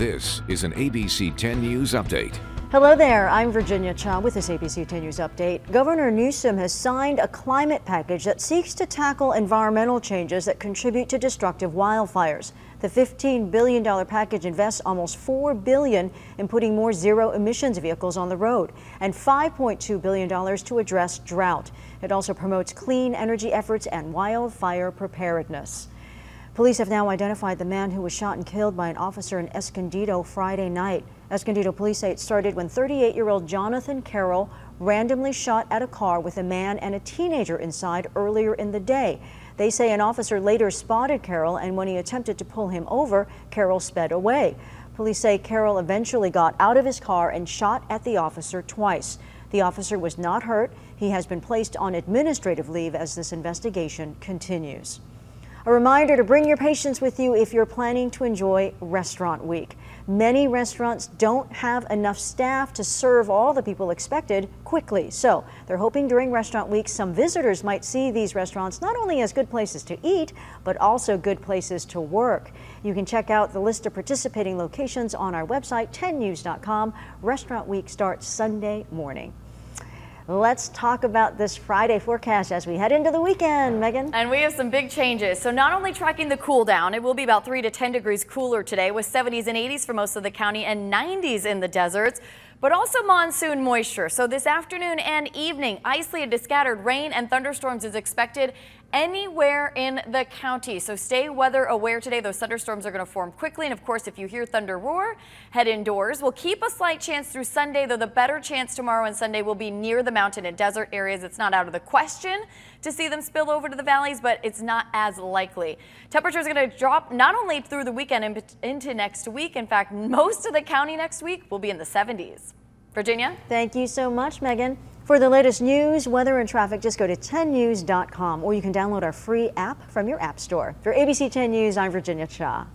This is an ABC 10 News Update. Hello there, I'm Virginia Cha with this ABC 10 News Update. Governor Newsom has signed a climate package that seeks to tackle environmental changes that contribute to destructive wildfires. The $15 billion package invests almost 4 billion in putting more zero emissions vehicles on the road and $5.2 billion to address drought. It also promotes clean energy efforts and wildfire preparedness. Police have now identified the man who was shot and killed by an officer in Escondido Friday night. Escondido police say it started when 38-year-old Jonathan Carroll randomly shot at a car with a man and a teenager inside earlier in the day. They say an officer later spotted Carroll and when he attempted to pull him over, Carroll sped away. Police say Carroll eventually got out of his car and shot at the officer twice. The officer was not hurt. He has been placed on administrative leave as this investigation continues. A reminder to bring your patience with you if you're planning to enjoy Restaurant Week. Many restaurants don't have enough staff to serve all the people expected quickly. So they're hoping during Restaurant Week some visitors might see these restaurants not only as good places to eat, but also good places to work. You can check out the list of participating locations on our website, 10news.com. Restaurant Week starts Sunday morning. Let's talk about this Friday forecast as we head into the weekend, Megan. And we have some big changes. So not only tracking the cool down, it will be about 3 to 10 degrees cooler today with 70s and 80s for most of the county and 90s in the deserts but also monsoon moisture. So this afternoon and evening, isolated to scattered rain and thunderstorms is expected anywhere in the county. So stay weather aware today. Those thunderstorms are going to form quickly. And of course, if you hear thunder roar, head indoors. We'll keep a slight chance through Sunday, though the better chance tomorrow and Sunday will be near the mountain and desert areas. It's not out of the question to see them spill over to the valleys, but it's not as likely. Temperatures are going to drop not only through the weekend into next week. In fact, most of the county next week will be in the 70s. Virginia? Thank you so much, Megan. For the latest news, weather, and traffic, just go to 10news.com or you can download our free app from your app store. For ABC 10 News, I'm Virginia Cha.